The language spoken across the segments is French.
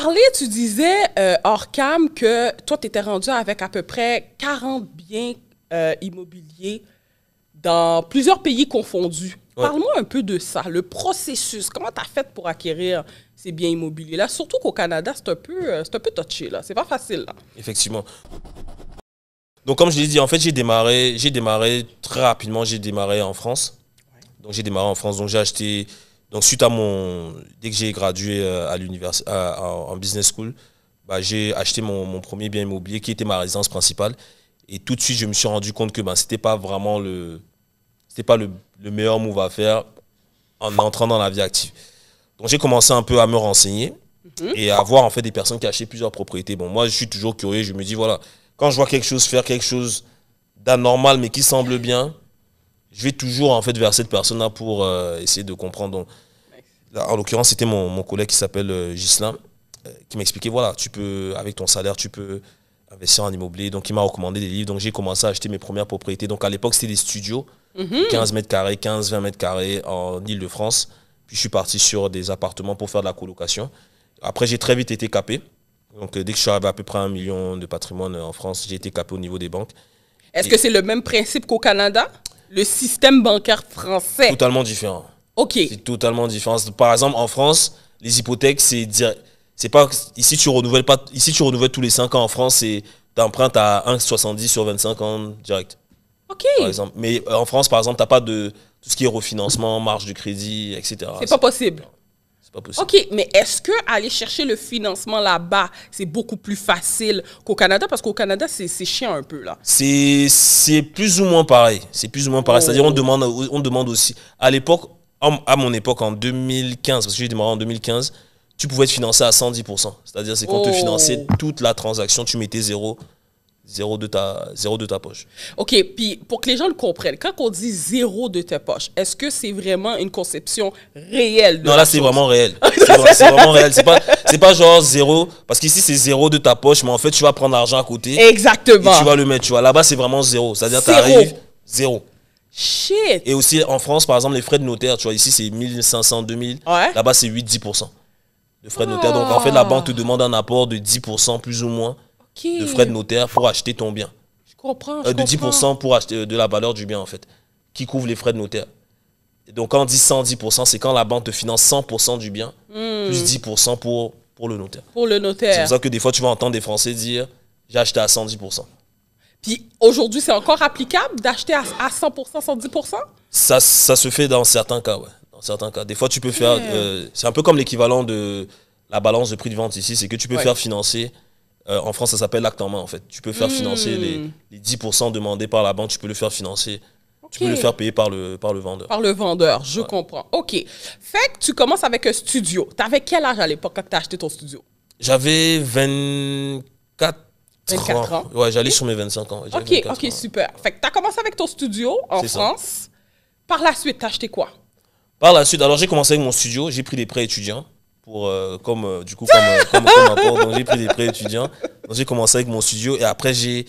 parlé, tu disais euh, hors cam que toi, tu étais rendu avec à peu près 40 biens euh, immobiliers dans plusieurs pays confondus. Parle-moi un peu de ça, le processus. Comment tu as fait pour acquérir ces biens immobiliers-là? Surtout qu'au Canada, c'est un peu, euh, c'est un peu touché, là. C'est pas facile, là. Effectivement. Donc, comme je l'ai dit, en fait, j'ai démarré, j'ai démarré très rapidement, j'ai démarré en France. Donc, j'ai démarré en France. Donc, j'ai acheté. Donc, suite à mon. Dès que j'ai gradué euh, à l'université, en business school, bah, j'ai acheté mon, mon, premier bien immobilier qui était ma résidence principale. Et tout de suite, je me suis rendu compte que ben, ce n'était pas vraiment le, c'était pas le, le, meilleur move à faire en entrant dans la vie active. Donc j'ai commencé un peu à me renseigner mhm. et à voir en fait des personnes qui achetaient plusieurs propriétés. Bon, moi je suis toujours curieux, je me dis voilà, quand je vois quelque chose faire quelque chose d'anormal mais qui semble bien, je vais toujours en fait vers cette personne-là pour euh, essayer de comprendre. Donc, en l'occurrence, c'était mon, mon, collègue qui s'appelle euh, Gislain euh, qui m'expliquait voilà, tu peux avec ton salaire, tu peux investir en immobilier. Donc il m'a recommandé des livres. Donc j'ai commencé à acheter mes premières propriétés. Donc à l'époque, c'était des studios, 15 mhm. mètres carrés, 15, 20 mètres carrés en Ile-de-France. Puis je suis parti sur des appartements pour faire de la colocation. Après, j'ai très vite été capé. Donc dès que je suis arrivé à, peu près un million de patrimoine en France, j'ai été capé au niveau des banques. Est-ce que c'est le même principe qu'au Canada? Le système bancaire français Totalement différent. OK. C'est totalement différent. Par exemple, en France, les hypothèques, c'est c'est pas ici tu renouvelles pas ici tu renouvelles tous les 5 ans en France c'est t'empruntes à 1,70 sur 25 ans direct. OK. Par exemple. Mais euh, en France par exemple, t'as pas de tout ce qui est refinancement, marge de crédit, etc. C'est pas possible. C'est pas possible. OK, mais est-ce que aller chercher le financement là-bas, c'est beaucoup plus facile qu'au Canada? Parce qu'au Canada c'est chiant un peu là. C'est c'est plus ou moins pareil, c'est plus ou moins pareil, c'est-à-dire on oh. demande on demande aussi à l'époque à mon époque en 2015 parce que j'ai démarré en 2015 tu pouvais te financer à 110%. C'est-à-dire, c'est qu'on te finançait oh. toute la transaction, tu mettais zéro, zéro, de ta, zéro de ta poche. OK, puis pour que les gens le comprennent, quand on dit zéro de ta poche, est-ce que c'est vraiment une conception réelle de Non, là, c'est vraiment réel. c'est vraiment réel. C'est pas, pas genre zéro, parce qu'ici, c'est zéro de ta poche, mais en fait, tu vas prendre l'argent à côté. Exactement. Et tu vas le mettre, tu vois. Là-bas, c'est vraiment zéro. C'est-à-dire, tu arrives, zéro. Shit. Et aussi, en France, par exemple, les frais de notaire, tu vois, ici, c'est 1500, 2000. Ouais. Là-bas, c'est 8-10% de frais de notaire. Donc en fait, la banque te demande un apport de 10% plus ou moins de frais de notaire pour acheter ton bien. Je comprends. Euh, de 10% pour acheter de la valeur du bien en fait, qui couvre les frais de notaire. donc quand on dit 110%, c'est quand la banque te finance 100% du bien, hmm. plus 10% pour, pour le notaire. Pour le notaire. C'est pour ça que des fois tu vas entendre des Français dire j'ai acheté à 110%. Puis aujourd'hui, c'est encore applicable d'acheter à, à 100%, 110%? Ça, ça se fait dans certains cas, ouais certains cas. Des fois, tu peux faire. Euh, c'est un peu comme l'équivalent de la balance de prix de vente ici. C'est que tu peux faire financer. Euh, en France, ça s'appelle l'acte en main, en fait. Tu peux faire financer hmm. les, 10% demandés par la banque. Tu peux le faire financer. Tu peux le faire payer par le, par le vendeur. Par le vendeur, je comprends. OK. Fait que tu commences avec un studio. Tu avais quel âge à l'époque quand tu as acheté ton studio? J'avais 24 24 ans. Ouais, j'allais sur mes 25 ans. ok, ok, super. Fait que tu as commencé avec ton studio en France. Par la suite, tu as acheté quoi? Par la suite, alors j'ai commencé avec mon studio, j'ai pris des prêts étudiants pour euh, comme euh, du coup comme, euh, comme, comme donc j'ai pris des prêts étudiants. Donc j'ai commencé avec mon studio et après j'ai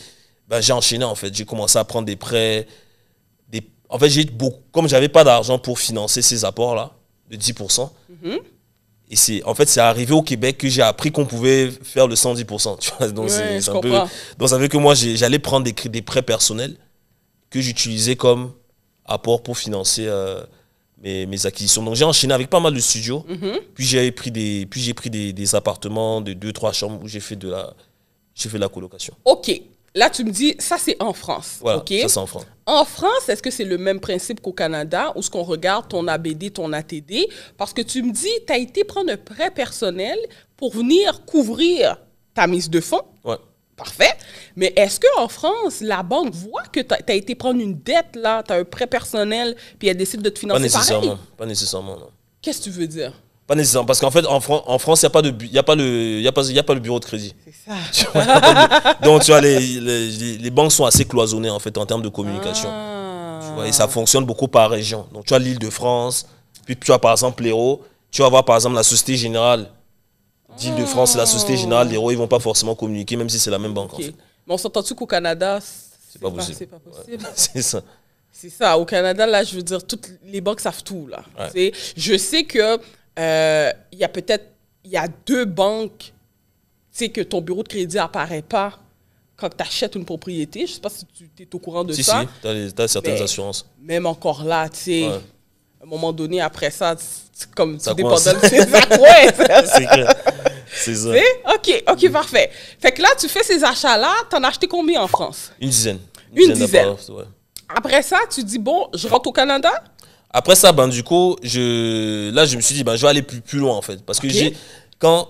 ben, j'ai enchaîné en fait, j'ai commencé à prendre des prêts des en fait j'ai beaucoup comme j'avais pas d'argent pour financer ces apports là de 10 mm-hmm. Et c'est en fait c'est arrivé au Québec que j'ai appris qu'on pouvait faire le 110 tu vois donc c'est un peu donc ça veut que moi j'allais prendre des des prêts personnels que j'utilisais comme apport pour financer mes, mes acquisitions. Donc j'ai enchaîné avec pas mal de studios. Mhm. Puis j'ai pris des puis j'ai pris des, des, appartements de deux trois chambres où j'ai fait de la j'ai fait de la colocation. OK. Là tu me dis ça c'est en France. Voilà, ça c'est en France. En France, est-ce que c'est le même principe qu'au Canada où ce qu'on regarde ton ABD, ton ATD parce que tu me dis tu as été prendre un prêt personnel pour venir couvrir ta mise de fonds. Ouais. Parfait. Mais est-ce qu'en France, la banque voit que tu as, été prendre une dette, là, tu as un prêt personnel, puis elle décide de te financer Pas nécessairement. Pas nécessairement, non. Qu'est-ce que tu veux dire? Pas nécessairement. Parce qu'en fait, en, en France, il n'y a, pas de, y a, pas le, y a, pas, y a pas le bureau de crédit. C'est ça. Donc, tu vois, les, les, les, banques sont assez cloisonnées, en fait, en termes de communication. Ah. Tu vois, et ça fonctionne beaucoup par région. Donc, tu as l'île de France, puis tu as par exemple l'Hérault, tu vas voir par exemple la Société Générale d'Île-de-France, la Société Générale, les ils vont pas forcément communiquer, même si c'est la même banque. En fait. Mais on s'entend-tu qu'au Canada, c'est pas, possible. pas possible? c'est ça. C'est ça. Au Canada, là, je veux dire, toutes les banques savent tout. Là. Je sais que euh, il y a peut-être il y a deux banques sais, que ton bureau de crédit apparaît pas quand tu achètes une propriété. Je sais pas si tu es au courant de Si, ça. si, tu as, certaines Mais- assurances. Même encore là, tu sais, Ouais. à un moment donné, après ça, comme Ça tu dépends de ça c'est- C'est clair. C'est ça. tu. OK, OK, parfait. Fait que là, tu fais ces achats-là, t'en as acheté combien en France? Une dizaine. Une dizaine. Après ça, tu dis, bon, je rentre au Canada? Après ça, ben, du coup, je, là, je me suis dit, ben, je vais aller plus, plus loin, en fait. Parce que j'ai, quand,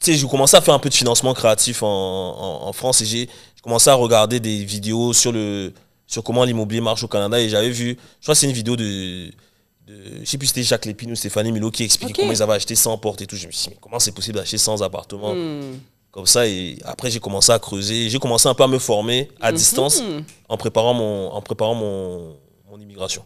tu sais, j'ai commencé à faire un peu de financement créatif en, en, en France et j'ai commencé à regarder des vidéos sur le, sur comment l'immobilier marche au Canada et j'avais vu, je crois que c'est une vidéo de, je sais plus si c'était Jacques Lépine ou Stéphanie Milo qui expliquait comment ils avaient acheté 100 portes et tout. Je me suis dit, mais comment c'est possible d'acheter 100 appartements Hmm. comme ça? Et après j'ai commencé à creuser, j'ai commencé un peu à me former à distance Mhm. en préparant mon, en préparant mon, mon immigration.